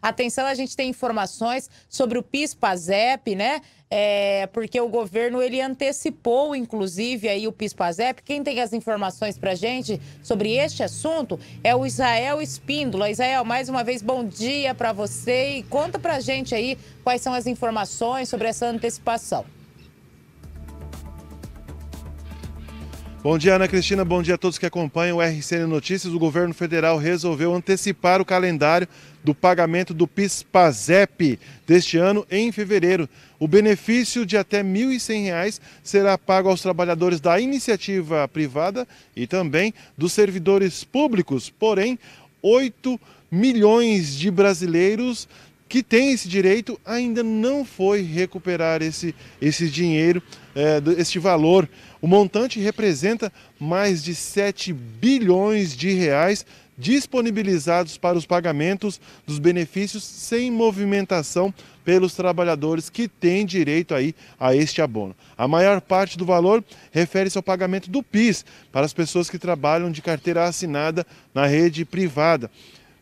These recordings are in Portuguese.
Atenção, a gente tem informações sobre o PIS-PASEP, né? É, porque o governo ele antecipou, inclusive, aí o PIS-PASEP. Quem tem as informações para gente sobre este assunto é o Israel Espíndola. Israel, mais uma vez, bom dia para você e conta para gente aí quais são as informações sobre essa antecipação. Bom dia, Ana Cristina. Bom dia a todos que acompanham o RCN Notícias. O governo federal resolveu antecipar o calendário do pagamento do PIS-PASEP deste ano em fevereiro. O benefício de até R$ 1.100 será pago aos trabalhadores da iniciativa privada e também dos servidores públicos. Porém, 8 milhões de brasileiros que têm esse direito ainda não foi recuperar esse, esse dinheiro, é, este valor. O montante representa mais de 7 bilhões de reais disponibilizados para os pagamentos dos benefícios sem movimentação pelos trabalhadores que têm direito aí a este abono. A maior parte do valor refere-se ao pagamento do PIS para as pessoas que trabalham de carteira assinada na rede privada.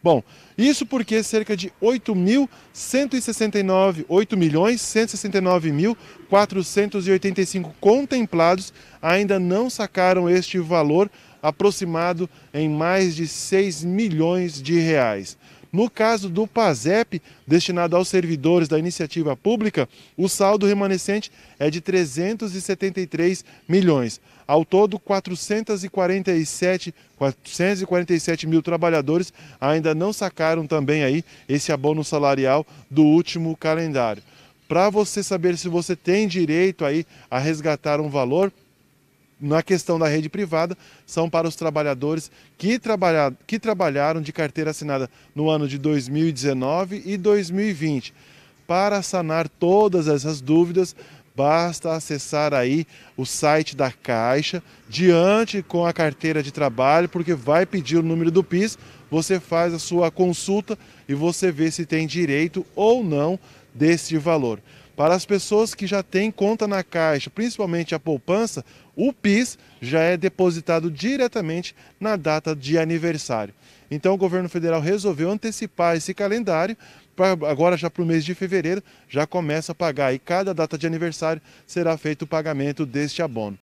Bom, isso porque cerca de 8.169, 8 milhões 169 mil 485 contemplados ainda não sacaram este valor aproximado em mais de 6 milhões de reais. No caso do PASEP, destinado aos servidores da iniciativa pública, o saldo remanescente é de 373 milhões. Ao todo, 447, 447 mil trabalhadores ainda não sacaram também aí esse abono salarial do último calendário. Para você saber se você tem direito aí a resgatar um valor, na questão da rede privada são para os trabalhadores que, trabalhar, que trabalharam de carteira assinada no ano de 2019 e 2020. Para sanar todas essas dúvidas, basta acessar aí o site da Caixa, diante com a carteira de trabalho, porque vai pedir o número do PIS, você faz a sua consulta e você vê se tem direito ou não desse valor. Para as pessoas que já têm conta na Caixa, principalmente a poupança, o PIS já é depositado diretamente na data de aniversário. Então o governo federal resolveu antecipar esse calendário, agora já para o mês de fevereiro já começa a pagar e cada data de aniversário será feito o pagamento deste abono.